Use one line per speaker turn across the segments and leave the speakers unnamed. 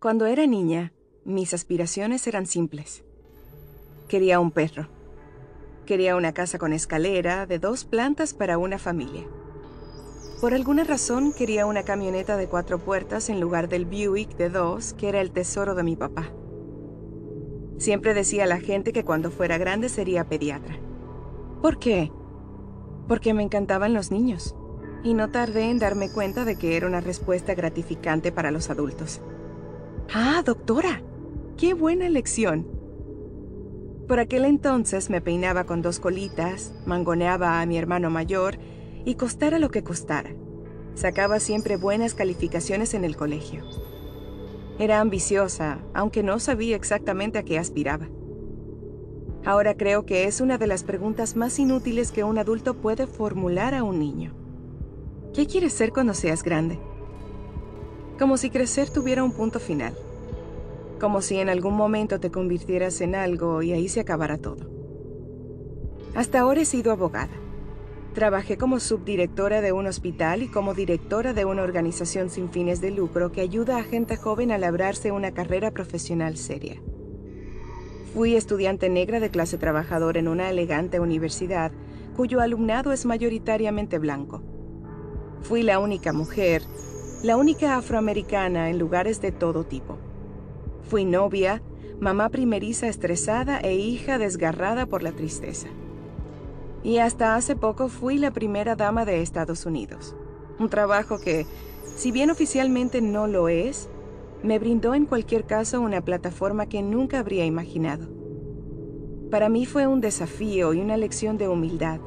Cuando era niña, mis aspiraciones eran simples. Quería un perro. Quería una casa con escalera de dos plantas para una familia. Por alguna razón quería una camioneta de cuatro puertas en lugar del Buick de dos, que era el tesoro de mi papá. Siempre decía a la gente que cuando fuera grande sería pediatra. ¿Por qué? Porque me encantaban los niños. Y no tardé en darme cuenta de que era una respuesta gratificante para los adultos. Ah, doctora, qué buena elección. Por aquel entonces me peinaba con dos colitas, mangoneaba a mi hermano mayor y costara lo que costara. Sacaba siempre buenas calificaciones en el colegio. Era ambiciosa, aunque no sabía exactamente a qué aspiraba. Ahora creo que es una de las preguntas más inútiles que un adulto puede formular a un niño. ¿Qué quieres ser cuando seas grande? Como si crecer tuviera un punto final. Como si en algún momento te convirtieras en algo y ahí se acabara todo. Hasta ahora he sido abogada. Trabajé como subdirectora de un hospital y como directora de una organización sin fines de lucro que ayuda a gente joven a labrarse una carrera profesional seria. Fui estudiante negra de clase trabajadora en una elegante universidad cuyo alumnado es mayoritariamente blanco. Fui la única mujer, la única afroamericana en lugares de todo tipo. Fui novia, mamá primeriza estresada e hija desgarrada por la tristeza. Y hasta hace poco fui la primera dama de Estados Unidos. Un trabajo que, si bien oficialmente no lo es, me brindó en cualquier caso una plataforma que nunca habría imaginado. Para mí fue un desafío y una lección de humildad.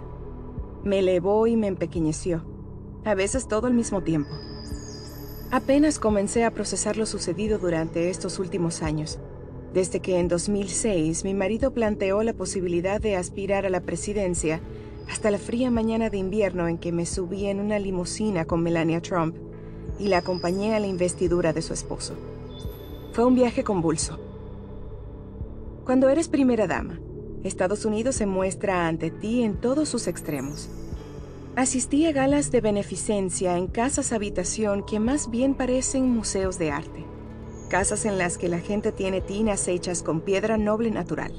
Me elevó y me empequeñeció, a veces todo al mismo tiempo. Apenas comencé a procesar lo sucedido durante estos últimos años, desde que en 2006 mi marido planteó la posibilidad de aspirar a la presidencia hasta la fría mañana de invierno en que me subí en una limusina con Melania Trump y la acompañé a la investidura de su esposo. Fue un viaje convulso. Cuando eres primera dama, Estados Unidos se muestra ante ti en todos sus extremos Asistí a galas de beneficencia en casas habitación que más bien parecen museos de arte. Casas en las que la gente tiene tinas hechas con piedra noble natural.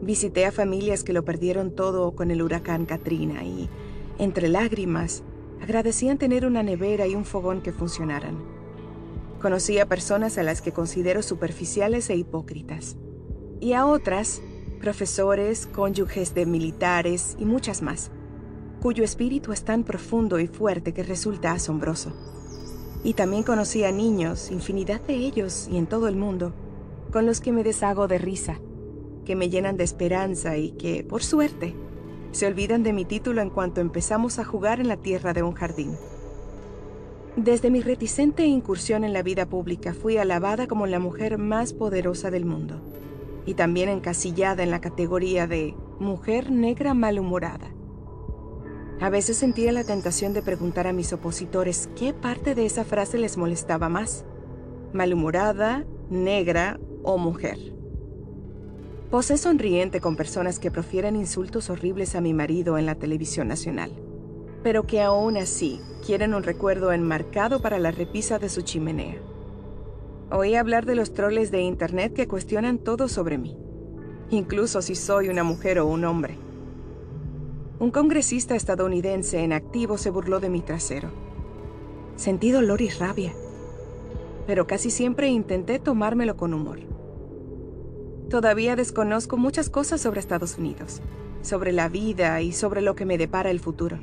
Visité a familias que lo perdieron todo con el huracán Katrina y, entre lágrimas, agradecían tener una nevera y un fogón que funcionaran. Conocí a personas a las que considero superficiales e hipócritas. Y a otras, profesores, cónyuges de militares y muchas más cuyo espíritu es tan profundo y fuerte que resulta asombroso. Y también conocí a niños, infinidad de ellos y en todo el mundo, con los que me deshago de risa, que me llenan de esperanza y que, por suerte, se olvidan de mi título en cuanto empezamos a jugar en la tierra de un jardín. Desde mi reticente incursión en la vida pública fui alabada como la mujer más poderosa del mundo, y también encasillada en la categoría de mujer negra malhumorada. A veces sentía la tentación de preguntar a mis opositores qué parte de esa frase les molestaba más, malhumorada, negra o mujer. Posé sonriente con personas que profieren insultos horribles a mi marido en la televisión nacional, pero que aún así quieren un recuerdo enmarcado para la repisa de su chimenea. Oí hablar de los troles de Internet que cuestionan todo sobre mí, incluso si soy una mujer o un hombre. Un congresista estadounidense en activo se burló de mi trasero. Sentí dolor y rabia, pero casi siempre intenté tomármelo con humor. Todavía desconozco muchas cosas sobre Estados Unidos, sobre la vida y sobre lo que me depara el futuro,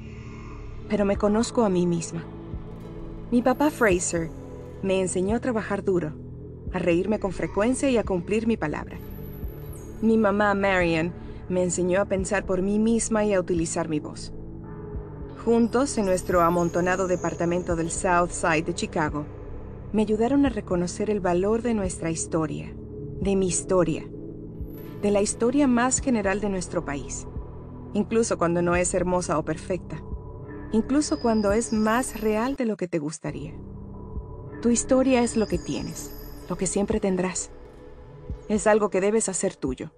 pero me conozco a mí misma. Mi papá Fraser me enseñó a trabajar duro, a reírme con frecuencia y a cumplir mi palabra. Mi mamá Marian me enseñó a pensar por mí misma y a utilizar mi voz. Juntos, en nuestro amontonado departamento del South Side de Chicago, me ayudaron a reconocer el valor de nuestra historia, de mi historia, de la historia más general de nuestro país, incluso cuando no es hermosa o perfecta, incluso cuando es más real de lo que te gustaría. Tu historia es lo que tienes, lo que siempre tendrás. Es algo que debes hacer tuyo.